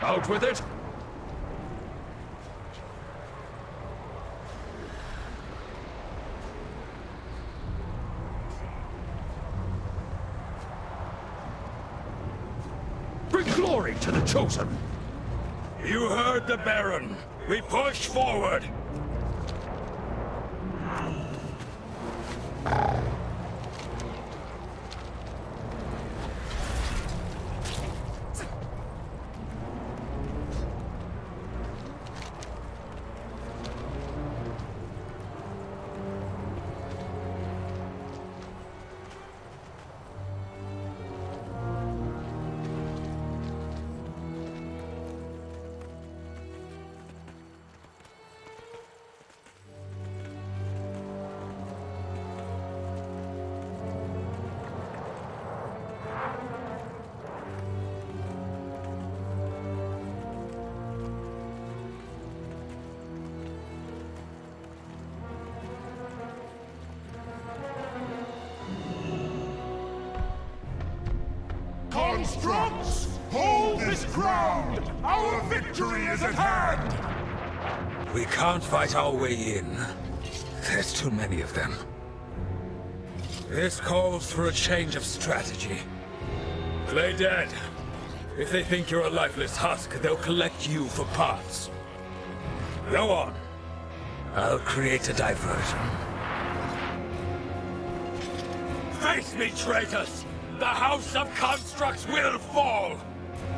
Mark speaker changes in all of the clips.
Speaker 1: Out with it! Bring glory to the Chosen!
Speaker 2: You heard the Baron. We push forward.
Speaker 3: Constructs! Hold this ground! Our victory is at hand!
Speaker 2: We can't fight our way in. There's too many of them. This calls for a change of strategy. Play dead. If they think you're a lifeless husk, they'll collect you for parts. Go on. I'll create a diversion. Face me, traitors! The House of Constructs will fall!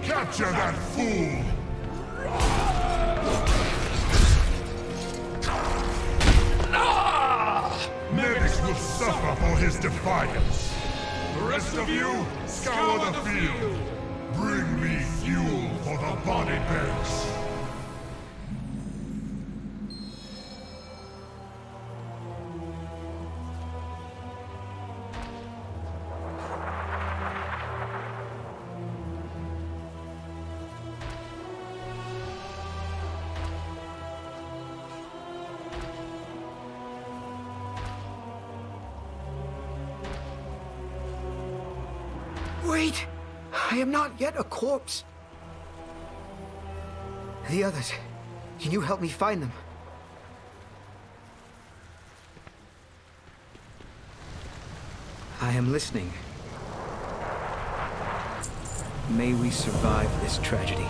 Speaker 3: Capture that fool! Ah! Mevix will suffer for his defiance. The rest of you, scour the field. Bring me fuel for the body bags.
Speaker 4: Wait! I am not yet a corpse. The others. Can you help me find them? I am listening. May we survive this tragedy.